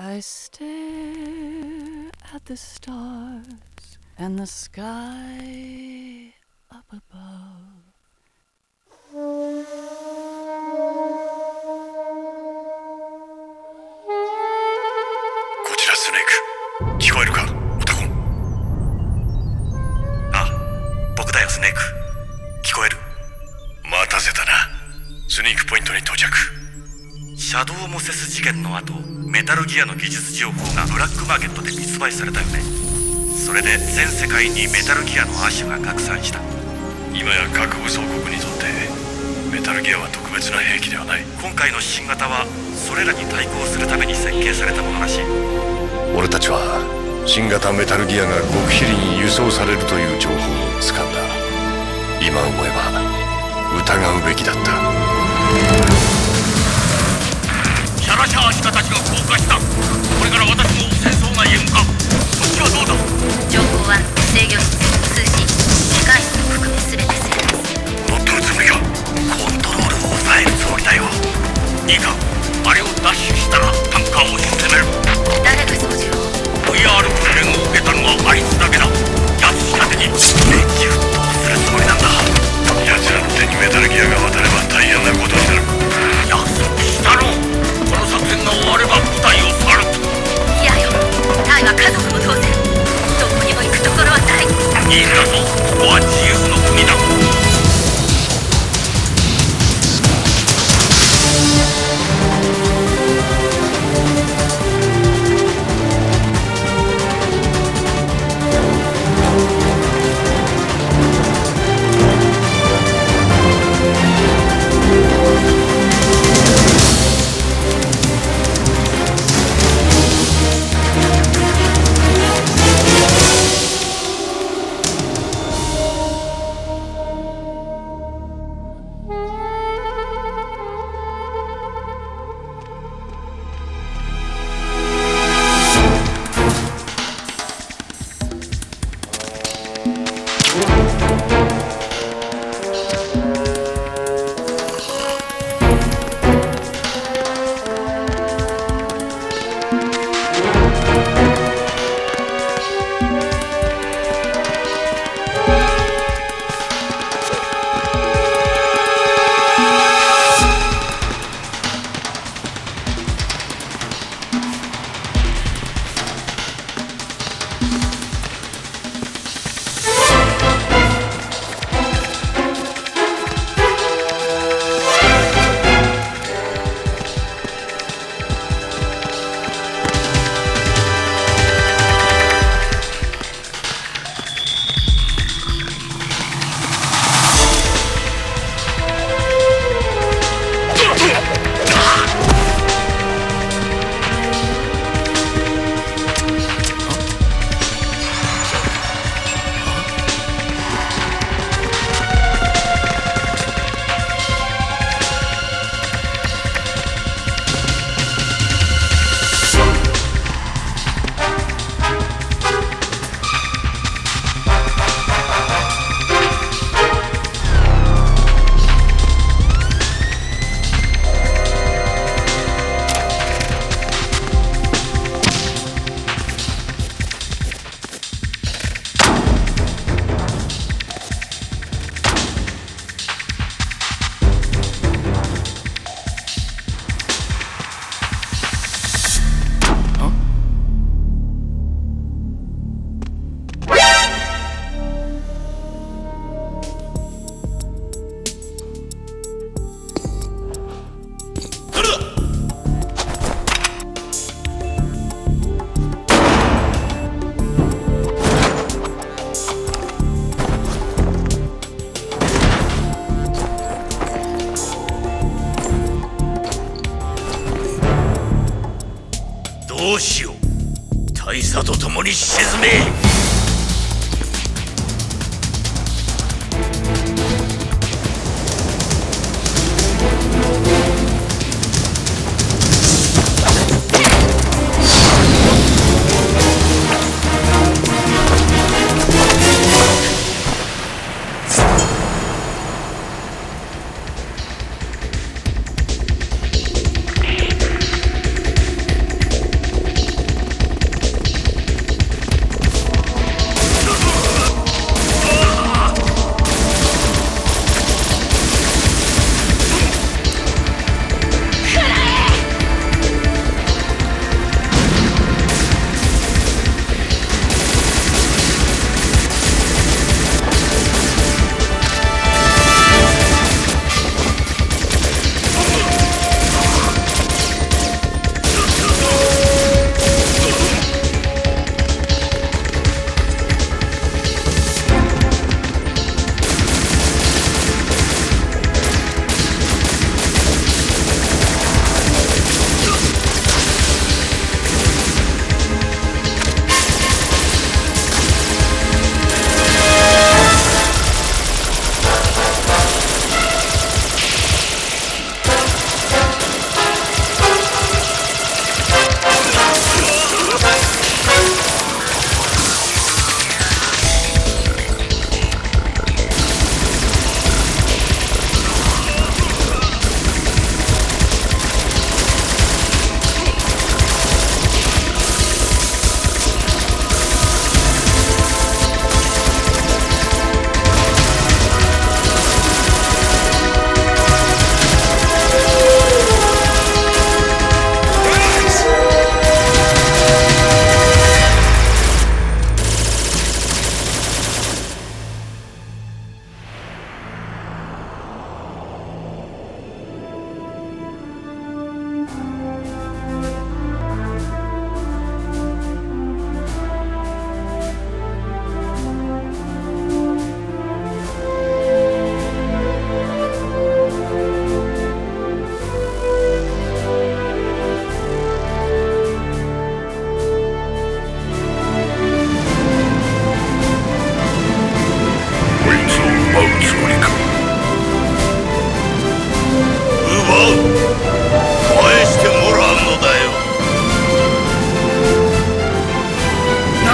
I stare at the stars and the sky up above. モセス事件の後メタルギアの技術情報がブラックマーケットで密売されたよね。それで全世界にメタルギアの亜種が拡散した。今や各武装国にとってメタルギアは特別な兵器ではない。今回の新型はそれらに対抗するために設計されたものらしい。俺たちは新型メタルギアが極秘裏に輸送されるという情報を掴んだ。今思えば疑うべきだったラシャーシカたちが降下した。これから私も戦争内へ向か。うそっちはどうだ？どうしよう。大佐と共に沈め。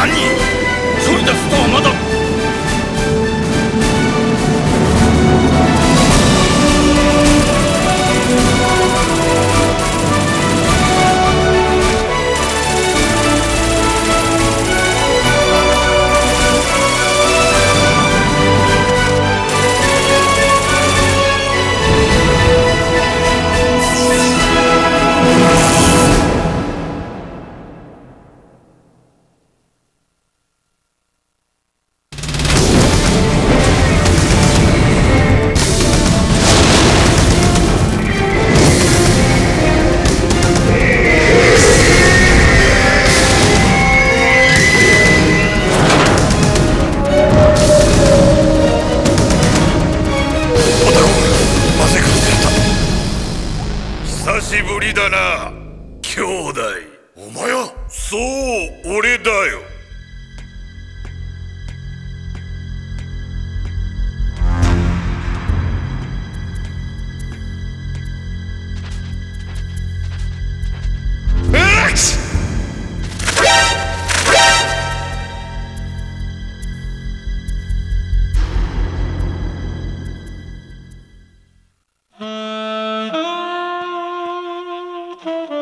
何？ソルダスとはまだしぶりだな。兄弟。お前は？そう俺だよ Mm-hmm.